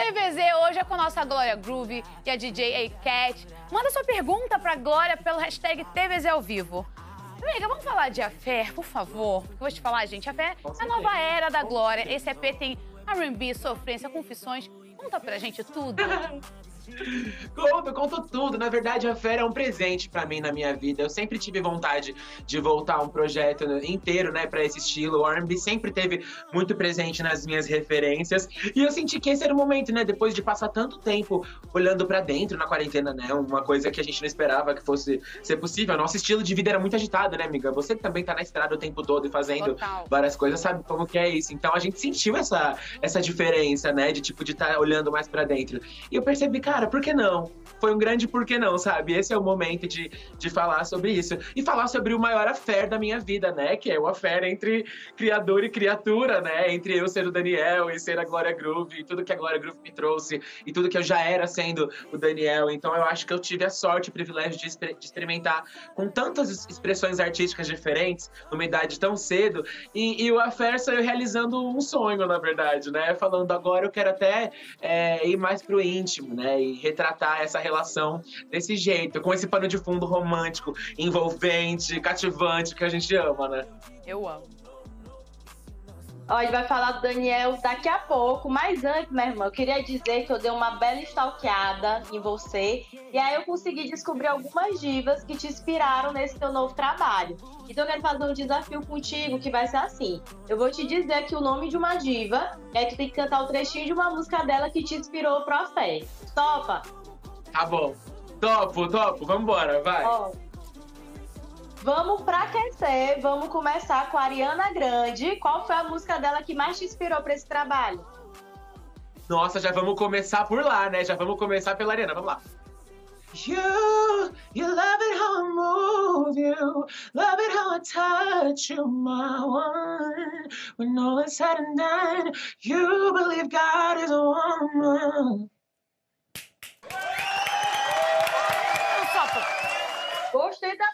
TVZ hoje é com a nossa Glória Groove e a DJ A-Cat. Manda sua pergunta pra Glória pelo hashtag TVZ ao vivo. Amiga, vamos falar de Afé, por favor? Eu vou te falar, gente. Afé é a nova era da Glória. Esse EP tem R&B, sofrência, confissões. Conta pra gente tudo. Conto, conto tudo. Na verdade, a Fera é um presente para mim na minha vida. Eu sempre tive vontade de voltar a um projeto inteiro, né, para esse estilo. O R&B sempre teve muito presente nas minhas referências. E eu senti que esse era o momento, né, depois de passar tanto tempo olhando para dentro na quarentena, né, uma coisa que a gente não esperava que fosse ser possível. Nosso estilo de vida era muito agitado, né, amiga? Você que também tá na estrada o tempo todo e fazendo Total. várias coisas, sabe como que é isso. Então a gente sentiu essa essa diferença, né, de tipo de estar tá olhando mais para dentro. E eu percebi, cara, por que não? Foi um grande por que não, sabe? Esse é o momento de, de falar sobre isso. E falar sobre o maior affair da minha vida, né? Que é o affair entre criador e criatura, né? Entre eu ser o Daniel e ser a Glória Groove, e tudo que a Glória Groove me trouxe, e tudo que eu já era sendo o Daniel. Então eu acho que eu tive a sorte e o privilégio de, de experimentar com tantas expressões artísticas diferentes, numa idade tão cedo. E, e o affair saiu realizando um sonho, na verdade, né? Falando agora eu quero até é, ir mais pro íntimo, né? E retratar essa relação desse jeito, com esse pano de fundo romântico, envolvente, cativante que a gente ama, né? Eu amo. Ó, ele vai falar do Daniel daqui a pouco, mas antes, minha irmã, eu queria dizer que eu dei uma bela stalkeada em você e aí eu consegui descobrir algumas divas que te inspiraram nesse teu novo trabalho. Então eu quero fazer um desafio contigo que vai ser assim. Eu vou te dizer aqui o nome de uma diva e aí tu tem que cantar o trechinho de uma música dela que te inspirou pro fé. Topa? Tá bom. Topo, topo. Vambora, vai. Ó. Vamos pra aquecer, vamos começar com a Ariana Grande. Qual foi a música dela que mais te inspirou para esse trabalho? Nossa, já vamos começar por lá, né? Já vamos começar pela Ariana, vamos lá. You, you love it how I move you, love it how I touch you, my one. When all is said and done, you believe God is a woman. Gostei da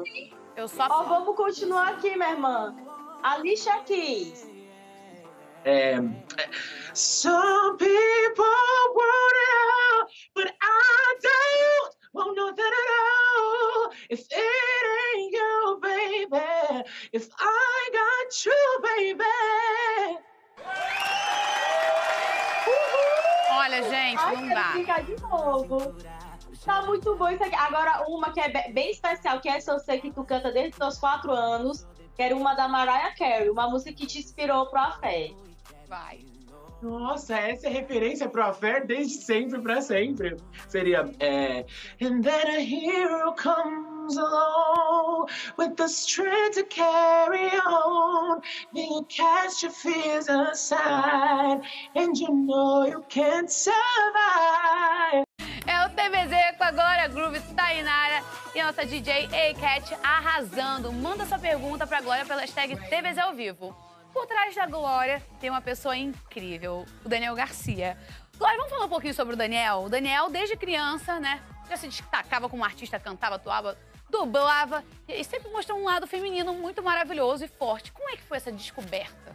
brincadeira. Eu só. Ó, vamos continuar aqui, minha irmã. Alicia Keys. É, é, Some people want it all, but I don't want nothing at all. If it ain't you, baby. If I got you, baby. Olha, gente, Ai, não dá. Ficar de novo. Tá muito bom isso aqui. Agora, uma que é bem especial, que essa eu sei que tu canta desde os seus quatro anos, que era uma da Mariah Carey, uma música que te inspirou pro Afé. Vai. Nossa, essa é referência pro Affair desde sempre pra sempre. Seria é, And then a hero comes along with the strength to carry on. Then you cast your fears aside and you know you can't survive. E a nossa DJ A-Cat arrasando. Manda sua pergunta pra Glória pela hashtag TVZ ao vivo. Por trás da Glória tem uma pessoa incrível, o Daniel Garcia. Glória, vamos falar um pouquinho sobre o Daniel? O Daniel, desde criança, né, já se destacava como artista, cantava, atuava, dublava e sempre mostrou um lado feminino muito maravilhoso e forte. Como é que foi essa descoberta?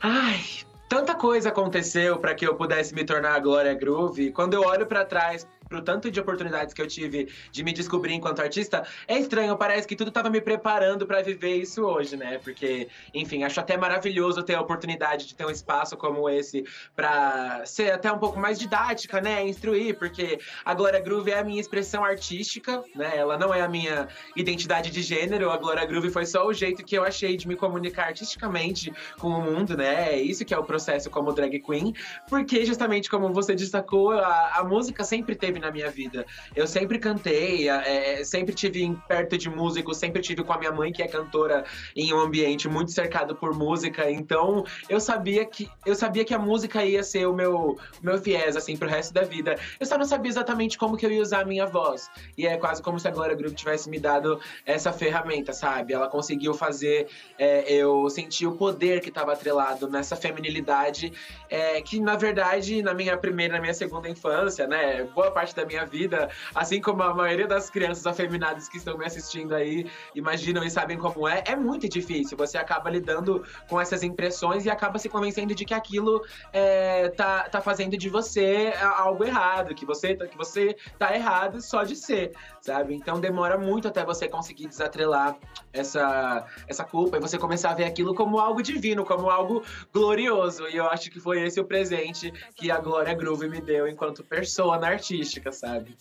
Ai, tanta coisa aconteceu para que eu pudesse me tornar a Glória Groove. Quando eu olho para trás pro tanto de oportunidades que eu tive de me descobrir enquanto artista, é estranho, parece que tudo tava me preparando para viver isso hoje, né? Porque, enfim, acho até maravilhoso ter a oportunidade de ter um espaço como esse para ser até um pouco mais didática, né? Instruir, porque a Glória Groove é a minha expressão artística, né? Ela não é a minha identidade de gênero, a Glória Groove foi só o jeito que eu achei de me comunicar artisticamente com o mundo, né? É isso que é o processo como drag queen, porque justamente como você destacou, a, a música sempre teve na minha vida. Eu sempre cantei, é, sempre tive perto de músicos, sempre tive com a minha mãe que é cantora em um ambiente muito cercado por música. Então eu sabia que eu sabia que a música ia ser o meu meu viés assim pro resto da vida. Eu só não sabia exatamente como que eu ia usar a minha voz. E é quase como se a Glória Groove tivesse me dado essa ferramenta, sabe? Ela conseguiu fazer é, eu sentir o poder que estava atrelado nessa feminilidade, é, que na verdade na minha primeira, na minha segunda infância, né? Boa parte parte da minha vida, assim como a maioria das crianças afeminadas que estão me assistindo aí imaginam e sabem como é, é muito difícil. Você acaba lidando com essas impressões e acaba se convencendo de que aquilo é, tá, tá fazendo de você algo errado, que você, que você tá errado só de ser, sabe? Então demora muito até você conseguir desatrelar essa, essa culpa e você começar a ver aquilo como algo divino, como algo glorioso. E eu acho que foi esse o presente que a Glória Groove me deu enquanto persona artística, sabe?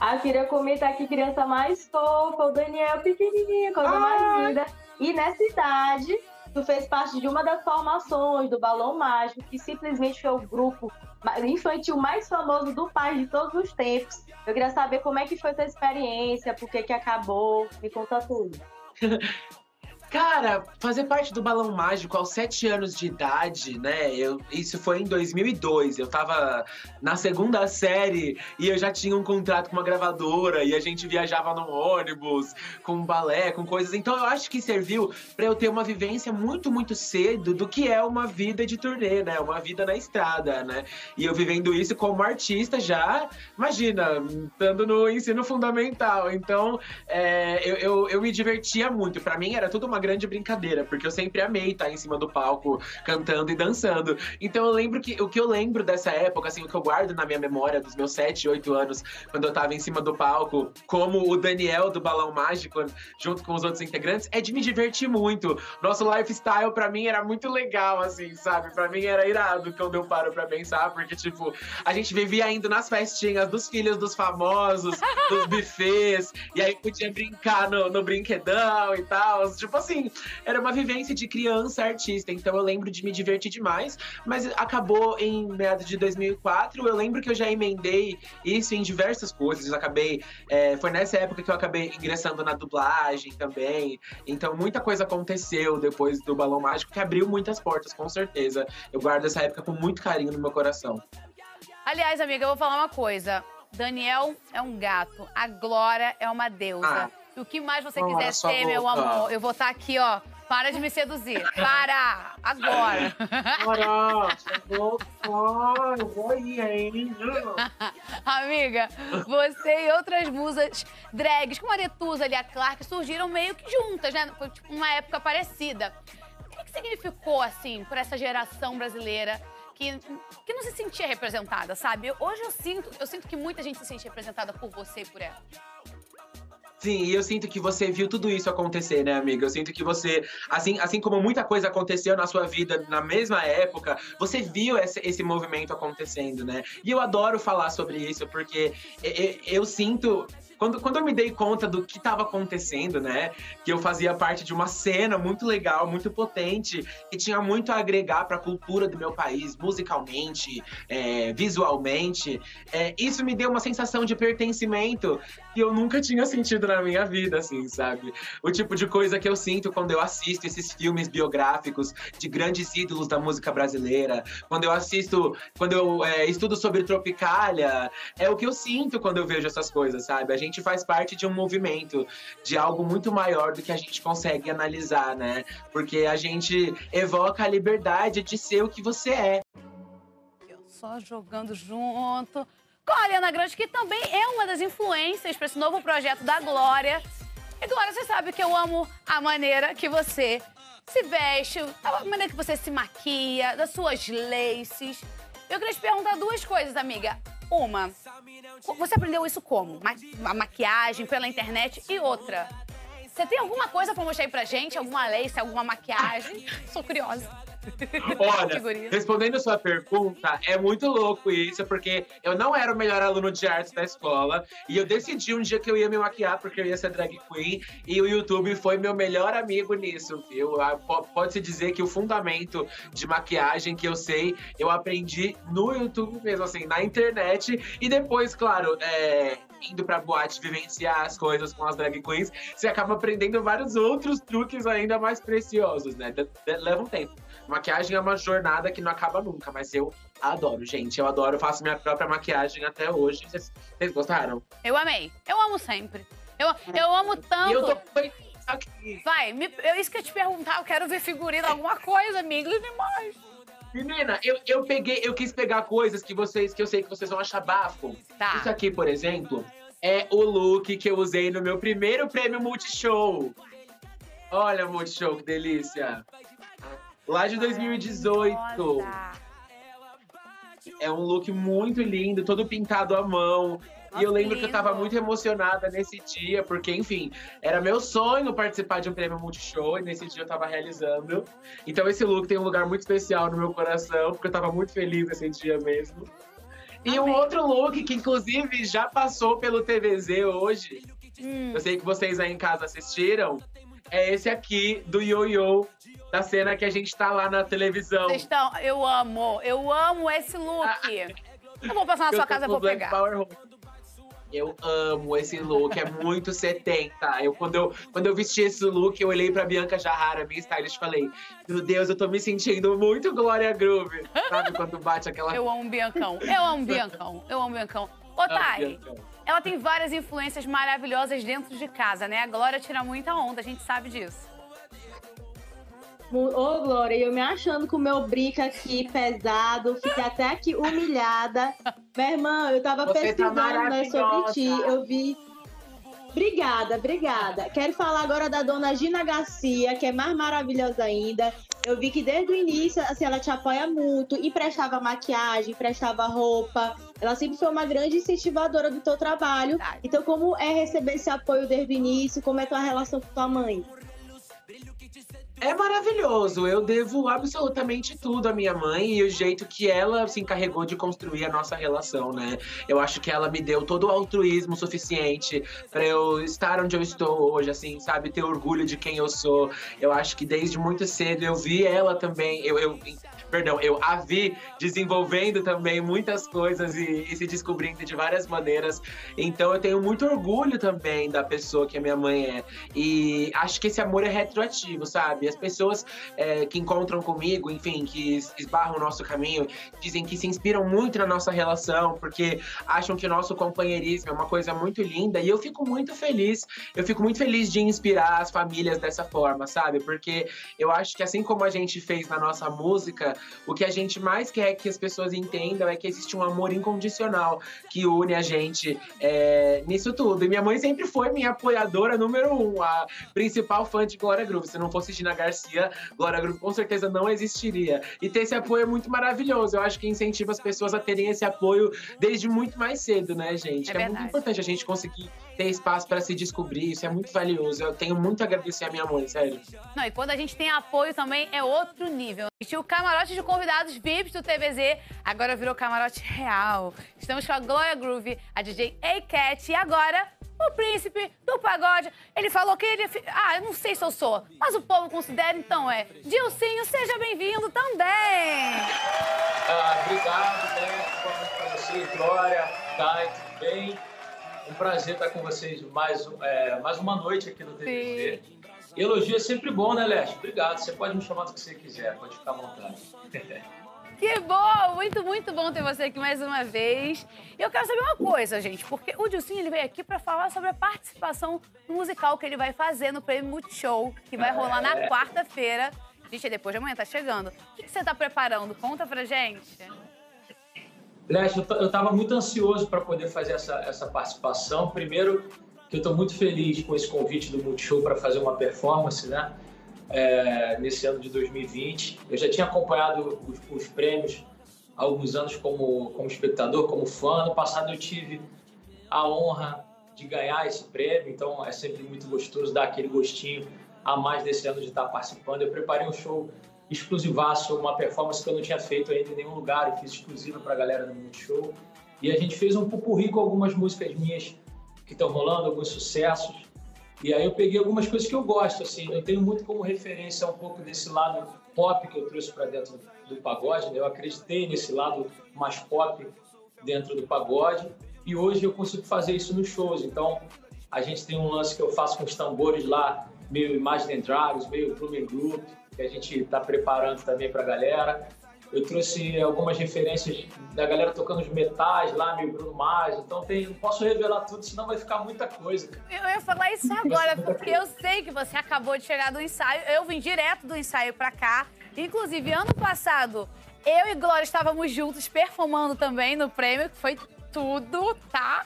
A queria comentar que criança mais fofa, o Daniel pequenininho, coisa Ai. mais linda. E nessa idade, tu fez parte de uma das formações do Balão Mágico, que simplesmente foi o grupo infantil mais famoso do país de todos os tempos. Eu queria saber como é que foi essa experiência, por que que acabou, me conta tudo. Cara, fazer parte do Balão Mágico aos sete anos de idade, né? Eu, isso foi em 2002. Eu tava na segunda série e eu já tinha um contrato com uma gravadora e a gente viajava no ônibus, com balé, com coisas. Então eu acho que serviu para eu ter uma vivência muito, muito cedo do que é uma vida de turnê, né? Uma vida na estrada, né? E eu vivendo isso como artista já, imagina, estando no ensino fundamental. Então é, eu, eu, eu me divertia muito. Para mim era tudo uma grande brincadeira, porque eu sempre amei estar em cima do palco cantando e dançando. Então eu lembro que o que eu lembro dessa época, assim, o que eu guardo na minha memória dos meus 7, 8 anos, quando eu tava em cima do palco, como o Daniel do Balão Mágico, junto com os outros integrantes, é de me divertir muito. Nosso lifestyle para mim era muito legal, assim, sabe? Para mim era irado quando eu paro para pensar, porque tipo, a gente vivia indo nas festinhas dos filhos dos famosos, dos buffets, e aí podia brincar no, no brinquedão e tal. Tipo assim, assim, era uma vivência de criança artista, então eu lembro de me divertir demais, mas acabou em meados de 2004, eu lembro que eu já emendei isso em diversas coisas, eu acabei, é, foi nessa época que eu acabei ingressando na dublagem também, então muita coisa aconteceu depois do Balão Mágico que abriu muitas portas, com certeza. Eu guardo essa época com muito carinho no meu coração. Aliás, amiga, eu vou falar uma coisa. Daniel é um gato, a Glória é uma deusa. Ah. O que mais você quiser ser, meu amor, eu vou estar tá aqui, ó. Para de me seduzir. Para! Agora! Para! eu vou ir, hein? Amiga, você e outras musas drags, como a Netusa e a Clark, surgiram meio que juntas, né? Foi tipo uma época parecida. O que, que significou, assim, por essa geração brasileira que, que não se sentia representada, sabe? Hoje eu sinto, eu sinto que muita gente se sente representada por você e por ela. Sim, e eu sinto que você viu tudo isso acontecer, né, amiga? Eu sinto que você, assim, assim como muita coisa aconteceu na sua vida na mesma época, você viu esse, esse movimento acontecendo, né? E eu adoro falar sobre isso, porque eu, eu sinto quando, quando eu me dei conta do que estava acontecendo, né? Que eu fazia parte de uma cena muito legal, muito potente, que tinha muito a agregar para a cultura do meu país, musicalmente, é, visualmente. É, isso me deu uma sensação de pertencimento que eu nunca tinha sentido na minha vida, assim, sabe? O tipo de coisa que eu sinto quando eu assisto esses filmes biográficos de grandes ídolos da música brasileira, quando eu assisto, quando eu é, estudo sobre Tropicália, é o que eu sinto quando eu vejo essas coisas, sabe? A gente gente faz parte de um movimento, de algo muito maior do que a gente consegue analisar, né? Porque a gente evoca a liberdade de ser o que você é. Só jogando junto com a Ariana Grande, que também é uma das influências para esse novo projeto da Glória. E Glória, você sabe que eu amo a maneira que você se veste, a maneira que você se maquia, das suas laces. Eu queria te perguntar duas coisas, amiga. Uma, você aprendeu isso como? Ma a maquiagem pela internet e outra. Você tem alguma coisa pra mostrar aí pra gente? Alguma lace, alguma maquiagem? Sou curiosa. Olha, respondendo a sua pergunta, é muito louco isso, porque eu não era o melhor aluno de artes da escola e eu decidi um dia que eu ia me maquiar porque eu ia ser drag queen e o YouTube foi meu melhor amigo nisso. Eu, pode-se dizer que o fundamento de maquiagem que eu sei, eu aprendi no YouTube mesmo, assim, na internet e depois, claro, é, indo pra boate vivenciar as coisas com as drag queens, você acaba aprendendo vários outros truques ainda mais preciosos, né? Leva um tempo. Maquiagem é uma jornada que não acaba nunca, mas eu adoro, gente. Eu adoro, faço minha própria maquiagem até hoje. Vocês, vocês gostaram? Eu amei. Eu amo sempre. Eu, eu amo tanto. E eu tô aqui. Vai, me, eu, isso que eu te perguntar, eu quero ver figurino, alguma coisa, amiga, demais. Menina, eu, eu peguei, eu quis pegar coisas que vocês, que eu sei que vocês vão achar bafo. Tá. Isso aqui, por exemplo, é o look que eu usei no meu primeiro prêmio Multishow. Olha, Multishow, que delícia. Lá de 2018. Nossa. É um look muito lindo, todo pintado à mão. Nossa, e eu lembro que eu tava muito emocionada nesse dia, porque, enfim, era meu sonho participar de um prêmio Multishow e nesse dia eu tava realizando. Então esse look tem um lugar muito especial no meu coração, porque eu tava muito feliz nesse dia mesmo. E um Amém. outro look que, inclusive, já passou pelo TVZ hoje, Hum. eu sei que vocês aí em casa assistiram, é esse aqui do Yo-Yo, da cena que a gente tá lá na televisão. Vocês estão. Eu amo, eu amo esse look. Eu vou passar na Eu sua casa e vou Black pegar. Power roxo. Eu amo esse look, é muito 70. Eu, quando, eu, quando eu vesti esse look, eu olhei pra Bianca Jarrara, minha stylist, e falei: Meu Deus, eu tô me sentindo muito Glória Groove. Sabe quando bate aquela. Eu amo Biancão, eu amo Biancão, eu amo Biancão. Ô, Thay. Ela tem várias influências maravilhosas dentro de casa, né? A Glória tira muita onda, a gente sabe disso. Ô, Glória, eu me achando com o meu brinco aqui pesado, fiquei até aqui humilhada. Minha irmã, eu tava Você tá pesquisando né, sobre ti, eu vi. Obrigada, obrigada. Quero falar agora da dona Gina Garcia, que é mais maravilhosa ainda. Eu vi que desde o início, assim, ela te apoia muito, emprestava maquiagem, emprestava roupa. Ela sempre foi uma grande incentivadora do teu trabalho. Então, como é receber esse apoio desde o início? Como é tua relação com tua mãe? É maravilhoso. Eu devo absolutamente tudo à minha mãe e o jeito que ela se encarregou de construir a nossa relação, né? Eu acho que ela me deu todo o altruísmo suficiente pra eu estar onde eu estou hoje, assim, sabe? Ter orgulho de quem eu sou. Eu acho que desde muito cedo eu vi ela também. Eu, eu perdão, eu a vi desenvolvendo também muitas coisas e, e se descobrindo de várias maneiras. Então eu tenho muito orgulho também da pessoa que a minha mãe é. E acho que esse amor é retroativo, sabe? As pessoas é, que encontram comigo, enfim, que es- esbarram o nosso caminho, dizem que se inspiram muito na nossa relação, porque acham que o nosso companheirismo é uma coisa muito linda. E eu fico muito feliz, eu fico muito feliz de inspirar as famílias dessa forma, sabe? Porque eu acho que assim como a gente fez na nossa música, o que a gente mais quer que as pessoas entendam é que existe um amor incondicional que une a gente é, nisso tudo. E minha mãe sempre foi minha apoiadora número um, a principal fã de Glória Groove. Se não fosse Gina Garcia, Glória Groove com certeza não existiria. E ter esse apoio é muito maravilhoso. Eu acho que incentiva as pessoas a terem esse apoio desde muito mais cedo, né, gente? É É, muito importante a gente conseguir ter espaço para se descobrir. Isso é muito valioso. Eu tenho muito a agradecer a minha mãe, sério. Não, e quando a gente tem apoio também é outro nível. E o camarote de convidados VIPs do TVZ agora virou camarote real. Estamos com a Glória Groove, a DJ A-Cat e agora o príncipe do pagode. Ele falou que ele... fi- Ah, eu não sei se eu sou, mas o povo considera, então é. Dilcinho, seja bem-vindo também. Ah, obrigado, Beto. Boa noite para vocês, Glória, Dai, tudo bem? Um prazer estar com vocês mais, é, mais uma noite aqui no TVZ. Elogio é sempre bom, né, Leste? Obrigado. Você pode me chamar do que você quiser, pode ficar à vontade. Que bom! Muito, muito bom ter você aqui mais uma vez. E eu quero saber uma coisa, gente, porque o Dilcinho ele veio aqui para falar sobre a participação musical que ele vai fazer no Prêmio Multishow, que vai rolar na quarta-feira. Gente, é depois de amanhã, tá chegando. O que que você tá preparando? Conta pra gente. Leste, eu estava muito ansioso para poder fazer essa, essa participação. Primeiro, que eu estou muito feliz com esse convite do Multishow para fazer uma performance, né? É, nesse ano de 2020. Eu já tinha acompanhado os, os prêmios há alguns anos como, como espectador, como fã. No passado eu tive a honra de ganhar esse prêmio, então é sempre muito gostoso dar aquele gostinho a mais desse ano de estar participando. Eu preparei um show exclusivaço, uma performance que eu não tinha feito ainda em nenhum lugar, eu fiz exclusiva para a galera do Multishow. E a gente fez um pupurri com algumas músicas minhas que estão rolando, alguns sucessos. E aí eu peguei algumas coisas que eu gosto, assim, eu tenho muito como referência um pouco desse lado pop que eu trouxe para dentro do pagode, né? eu acreditei nesse lado mais pop dentro do pagode e hoje eu consigo fazer isso nos shows. Então a gente tem um lance que eu faço com os tambores lá, meio Imagine Dragons, meio Plume Group, que a gente está preparando também para a galera. Eu trouxe algumas referências da galera tocando os metais lá, meio Bruno Mars. Então tem, não posso revelar tudo, senão vai ficar muita coisa. Eu ia falar isso agora, porque eu sei que você acabou de chegar do ensaio. Eu vim direto do ensaio pra cá. Inclusive, ano passado, Eu e Glória estávamos juntos performando também no prêmio, que foi tudo, tá?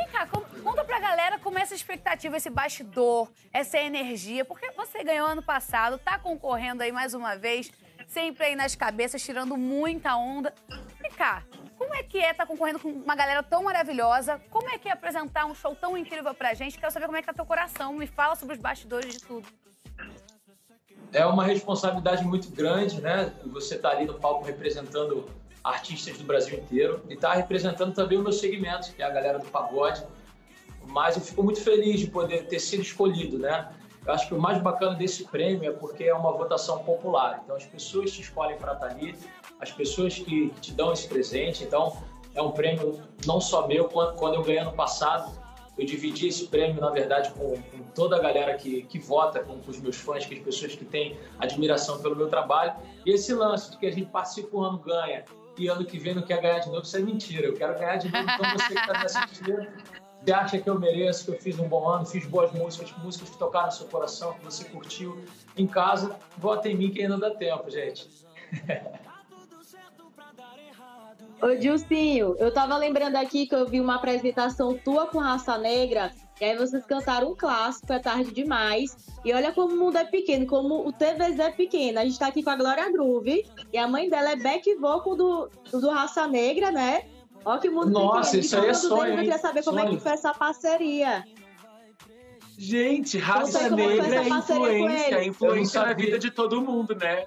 Vem cá, conta pra galera como é essa expectativa, esse bastidor, essa energia, porque você ganhou ano passado, tá concorrendo aí mais uma vez, sempre aí nas cabeças, tirando muita onda. Vem cá, como é que é estar tá concorrendo com uma galera tão maravilhosa? Como é que é apresentar um show tão incrível pra gente? Quero saber como é que tá teu coração. Me fala sobre os bastidores de tudo. É uma responsabilidade muito grande, né? Você tá ali no palco representando artistas do Brasil inteiro e está representando também o meu segmento, que é a galera do pagode. Mas eu fico muito feliz de poder ter sido escolhido, né? Eu acho que o mais bacana desse prêmio é porque é uma votação popular. Então as pessoas te escolhem para estar ali, as pessoas que, te dão esse presente. Então é um prêmio não só meu, quando eu ganhei ano passado, eu dividi esse prêmio, na verdade, com, com toda a galera que, que vota, com, com, os meus fãs, com as pessoas que têm admiração pelo meu trabalho. E esse lance de que a gente participa um ano ganha e ano que vem não quer ganhar de novo, isso é mentira. Eu quero ganhar de novo, então você que está me assistindo, você acha que eu mereço, que eu fiz um bom ano, fiz boas músicas, músicas que tocaram no seu coração, que você curtiu em casa, vota em mim que ainda dá tempo, gente. Ô, Dilcinho, eu tava lembrando aqui que eu vi uma apresentação tua com Raça Negra e aí vocês cantaram um clássico, é tarde demais. E olha como o mundo é pequeno, como o TVZ é pequeno. A gente tá aqui com a Glória Groove. E a mãe dela é back vocal do, do Raça Negra, né? Olha que mundo Nossa, pequeno. isso aí é sonho, Eu queria saber sonho. como é que foi essa parceria. Gente, Raça Negra é influência, é influência na vida de todo mundo, né?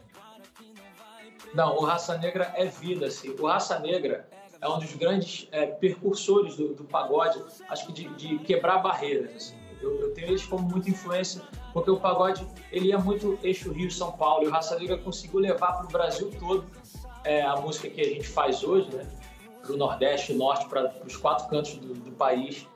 Não, o Raça Negra é vida, assim. O Raça Negra é um dos grandes é, percursores do, do, pagode, acho que de, de quebrar barreiras. Assim. Eu, eu, tenho eles como muita influência, porque o pagode ele é muito eixo Rio-São Paulo, e o Raça Negra conseguiu levar para o Brasil todo é, a música que a gente faz hoje, né? para o Nordeste, Norte, para os quatro cantos do, do, país.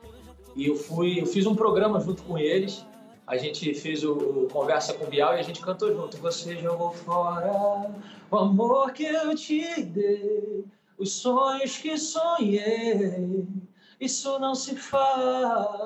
E eu fui, eu fiz um programa junto com eles. A gente fez o, o Conversa com Bial e a gente cantou junto. Você jogou fora o amor que eu te dei os sonhos que sonhei, isso não se faz.